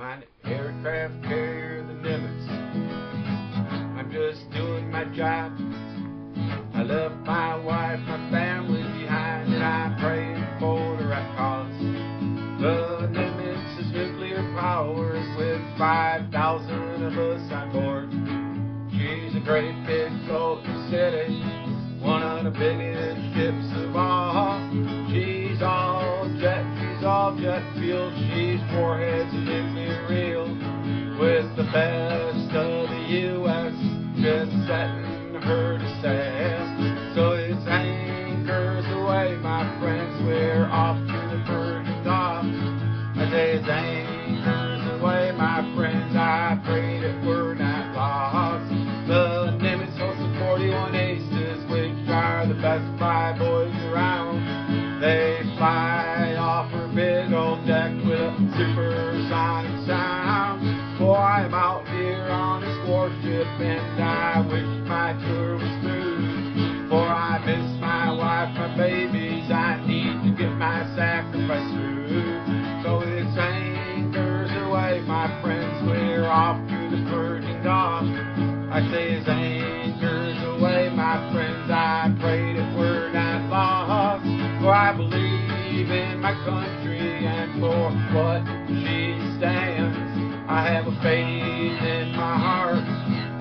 I'm aircraft carrier, the Nimitz. I'm just doing my job. I left my wife, my family behind, and I'm praying for the right cause. The Nimitz is nuclear powered with 5,000 of us on board. She's a great big golden city, one of the biggest ships she's all jet fuel, she's warheads and nuclear real. With the best of the U.S. just setting her to sail. So it's anchors aweigh, my friends, we're off to the Persian Gulf. I say it's anchors aweigh, my friends, I pray that we're not lost. The Nimitz holds the 41 aces, which are the best fly boys sound. Boy, I'm out here on this warship and I wish my tour was through. For I miss my wife, my babies, I need to get my sacrifice through. So it's anchors aweigh, my friends, we're off to the Persian Gulf. I say it's anchors aweigh, my friends, I pray that we're not lost. For I believe in my country and for what. I have a faith in my heart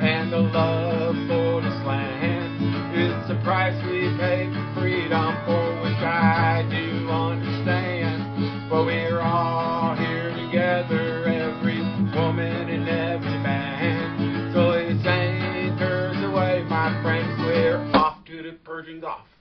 and a love for this land. It's the price we pay for freedom, for which I do understand. But we're all here together, every woman and every man. So these anchors aweigh, my friends, we're off to the Persian Gulf.